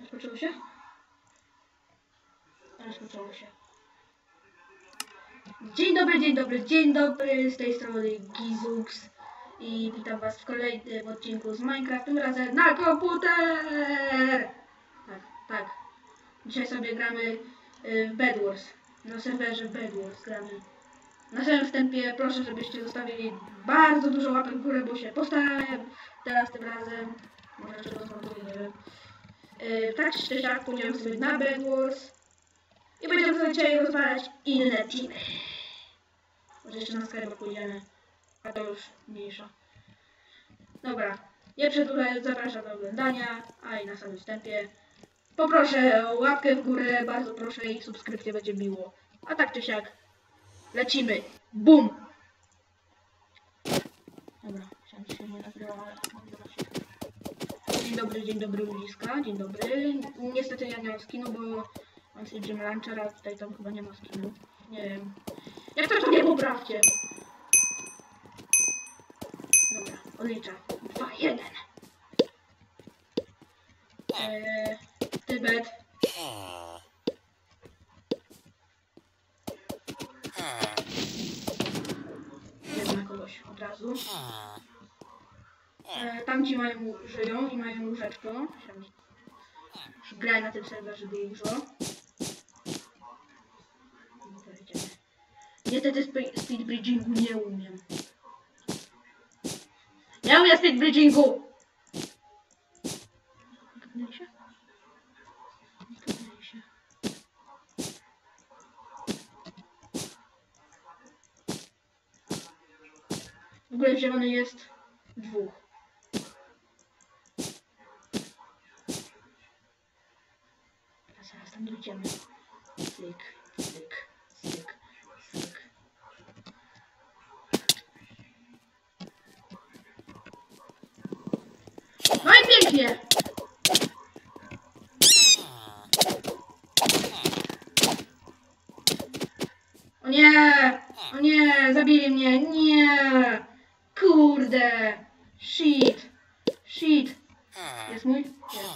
Rozpoczęło się? Rozpoczęło się. Dzień dobry, dzień dobry, dzień dobry, z tej strony Gizux i witam was w kolejnym odcinku z Minecraft, tym razem na komputer! Tak, tak. Dzisiaj sobie gramy y, w Bed Wars, na serwerze Bed Wars gramy. Na samym wstępie proszę, żebyście zostawili bardzo dużo łapek w górę, bo się postarałem teraz tym razem. Może jeszcze to nie wiem. Tak czy siak pójdziemy sobie na Bed i będziemy dzisiaj rozwalać inne teamy. Może jeszcze na Skype pójdziemy, a to już mniejsza. Dobra, nie przedłużając, zapraszam do oglądania, a i na samym wstępie poproszę o łapkę w górę, bardzo proszę i subskrypcję będzie miło. A tak czy siak, lecimy. Bum! Dobra, chciałem się nie nagrywał, ale. Dzień dobry, dzień dobry ludziska, dzień dobry. Niestety ja nie mam skinu, bo mam sobie Jim Launchera, tutaj tam chyba nie ma skinu. Nie wiem. Jak to nie poprawcie? Dobra, odliczam. Dwa, jeden. Eee, Tybet. Jeden na kogoś od razu. E, tamci mają, żyją i mają łóżeczko. Graj na tym serwerze dużo. Niestety spe- speed bridgingu nie umiem. Nie umiem speed bridgingu! Się? Się. W ogóle zielony jest dwóch. Dojdziemy. Cyk, cyk, cyk, cyk. No i pięknie! O nie! O nie! Zabili mnie! Nie! Kurde! Shit! Shit! Jest mój? Jest.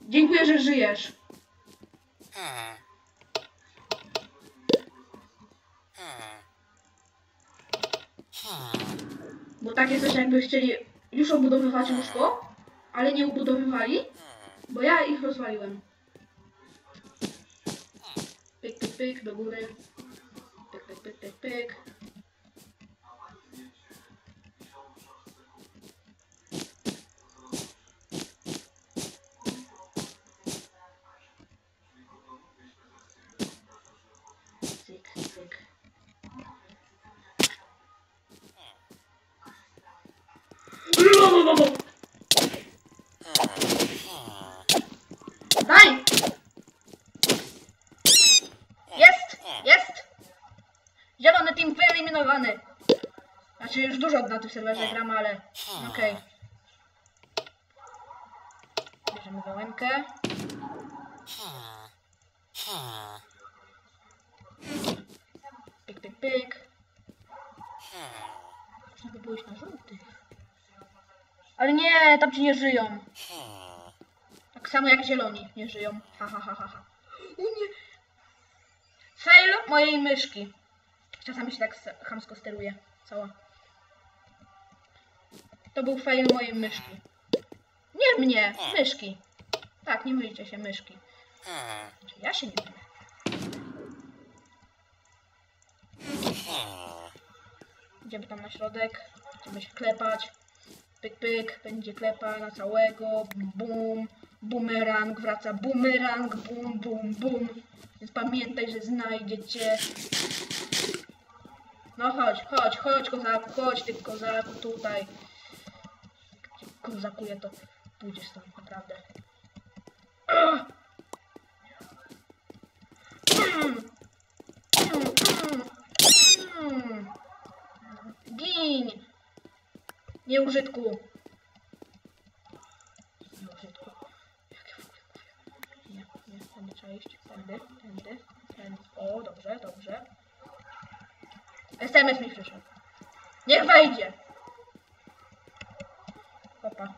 Dziękuję, że żyjesz. Bo takie coś jakby chcieli już obudowywać łóżko, ale nie ubudowywali, bo ja ich rozwaliłem. Pyk, pyk, pyk, do góry. Pyk, pyk, pyk, pyk, pyk. Cyk. Daj! Jest! Jest! Zielony team wyeliminowany. Znaczy już dużo na tym serwerze gram, ale okej. Bierzemy gołękę. Pyk, pyk. Można by na żółtych. Ale nie, tam ci nie żyją. Tak samo jak zieloni nie żyją. Ha, ha, ha, ha, ha. O nie. Fail mojej myszki. Czasami się tak chamsko steruje. Cała. To był fail mojej myszki. Nie mnie, myszki. Tak, nie mylicie się, myszki. Znaczy, ja się nie mylę. Idziemy tam na środek. Będziemy się klepać. Pyk, pyk. Będzie klepa na całego. Bum. Bumerang. Wraca bumerang. Bum, bum, bum. Więc pamiętaj, że znajdziecie. No chodź, chodź, chodź kozaku, chodź ty kozaku tutaj. Kozakuje to pójdzie stąd, naprawdę. Ugh. Mm. Mm, mm, mm. Gin! Nie użytku. Nie użytku. Jak ja w ogóle mówię? Nie, nie, tędy trzeba iść. Tędy, tędy, tędy. O, dobrze, dobrze. SMS mi przyszedł. Niech wejdzie! Hopa.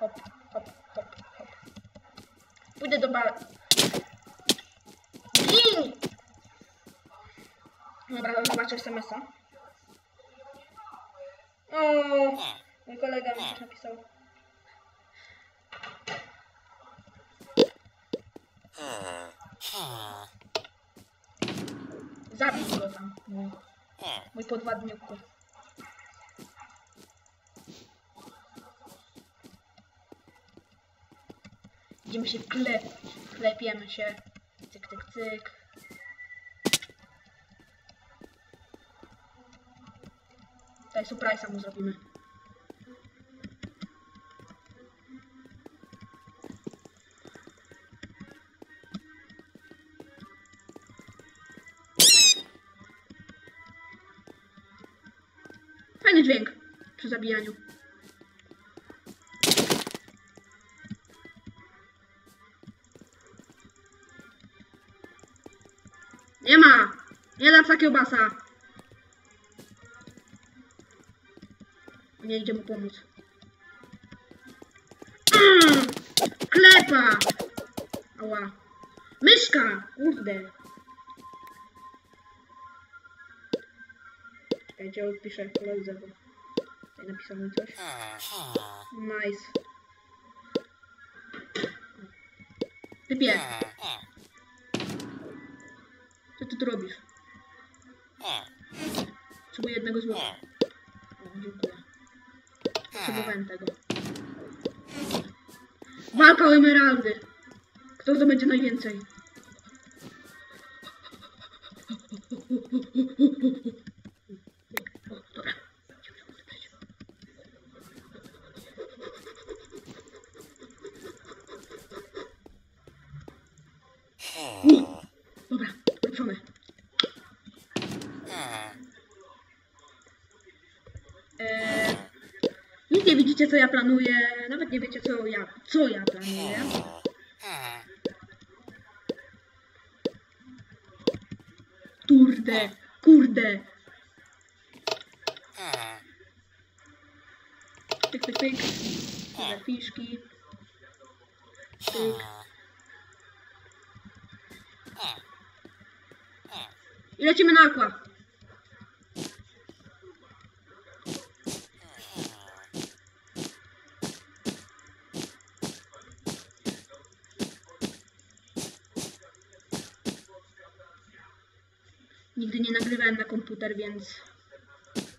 Hop, hop, hop, hop. Pójdę do bar. Gin! Dobra, zobaczę SMS-a. O, mój kolega mi coś napisał. Zabij go tam, mój, mój podwładniuku. Idziemy się klep, klepiemy się. Cyk, cyk, cyk. Tutaj surprise'a mu zrobimy. Fajny dźwięk przy zabijaniu. Nie ma! Nie da psa! Nie idzie mu pomóc. Mm, klepa! Ała. Myszka! Kurde. Czekajcie, odpiszę koledze, bo tutaj napisał mi coś. Nice. Typie, co ty tu robisz? Potrzebuję jednego złota. O, dziękuję. Potrzebowałem tego. Walka o emeraldy. Kto zdobędzie najwięcej? O, dobra. Idziemy tam odebrać. U, Dobra, ulepszone. Eee, widzicie, co ja planuję. Nawet nie wiecie, co ja, co ja planuję. Kurde, kurde. Pyk, pyk, pyk. Zafiszki. Pyk. I lecimy na aqua. Nigdy nie nagrywałem na komputer, więc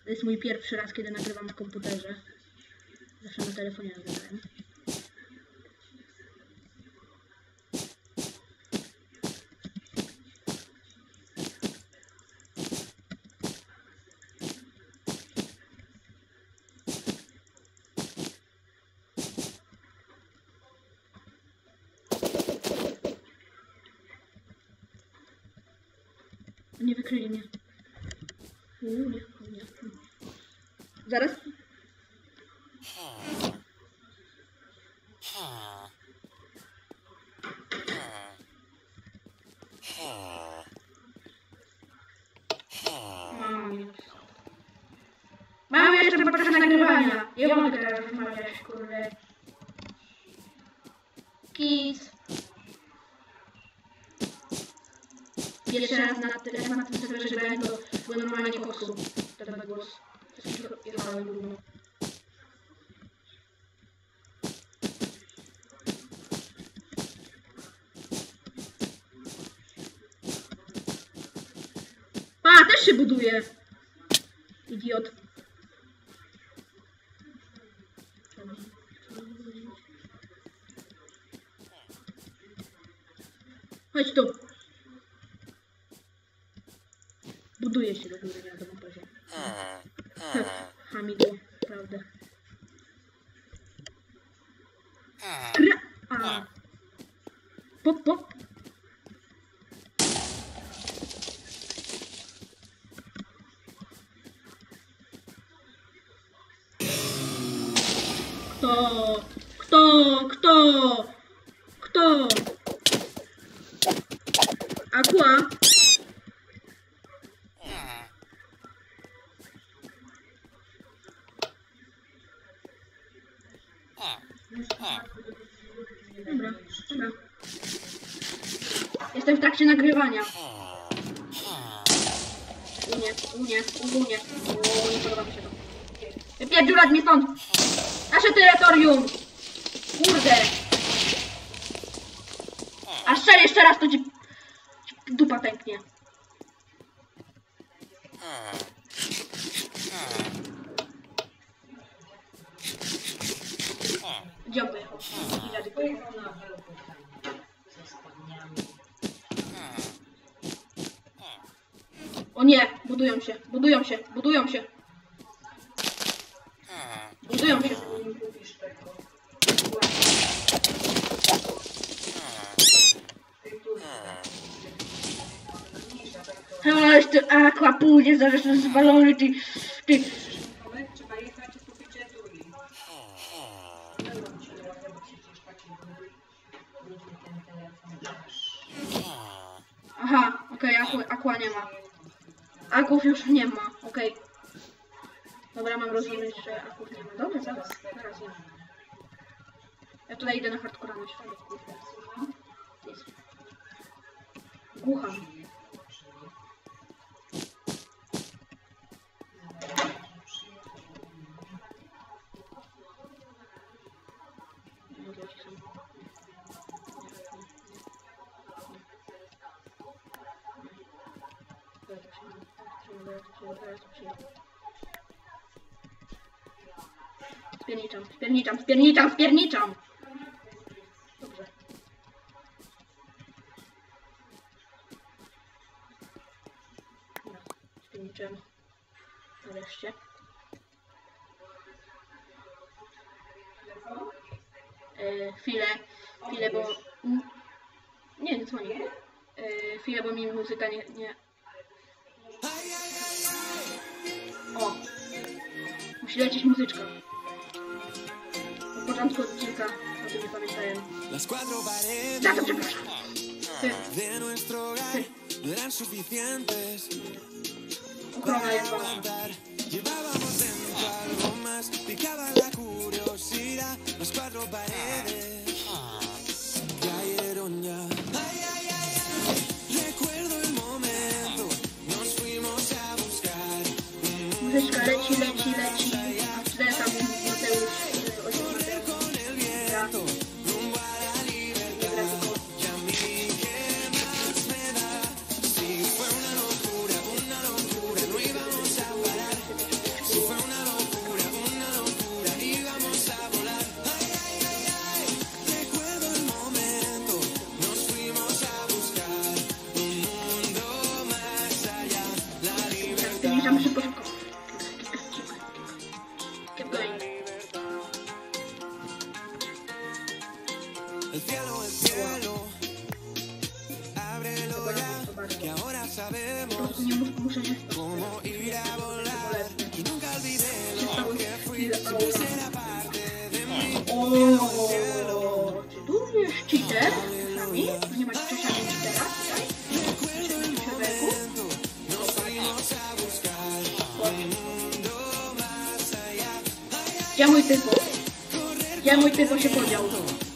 to jest mój pierwszy raz, kiedy nagrywam na komputerze. Zawsze na telefonie nagrywałem. Nie wykryli mnie. Uuu, nie, nie. Zaraz. Mam jeszcze trochę nagrywania. Nie mogę teraz rozmawiać, kurde. Kiss. Pierwszy raz na, tym serwerze grałem, to byłem normalnie koksu. Na głos. Jechałem równo. A, też się buduje. Idiot. Chodź tu. Buduje się do góry, nie wiadomo poziom. Hamidło, prawda. Kra... A. Pop, pop. Kto? Kto? Kto? Kto? Aqua? Dobra, dobra. Jestem w trakcie nagrywania. U nie, u nie, u nie. O, nie podoba mi się to. Wypierdziulać mnie stąd! Nasze terytorium! Kurde! A strzel jeszcze raz, to ci, ci dupa pęknie. Gdzie O nie, budują się, budują się, budują się. Budują się. Ależ ty aqua pójdzie, zaraz jest zwalony, ty, ty. Aha, okej, aqua, aqua nie ma. Aków już nie ma, okej. Dobra, mam rozumieć, że aków nie ma. Dobra, zaraz, zaraz nie ma. Ja tutaj idę na hardcora na. Jest. Głucham. Przyjdę, zaraz przyjdę. Spierniczam, spierniczam, spierniczam, spierniczam! Dobrze. Spierniczyłem. Nareszcie. E, chwilę, chwilę, bo... Nie, nie dzwoni. E, chwilę, bo mi muzyka nie... nie... Musi lecieć muzyczka. Na początku odcinka, o tym nie pamiętają. Za to przepraszam. Ty, suficientes. ochrona jest ważna. Gdzie mój typo się podział? Nie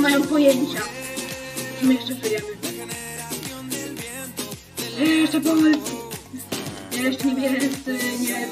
nie mają pojęcia? że My jeszcze żyjemy. Jeszcze Polacy. Jeszcze niebiescy, nie, nie,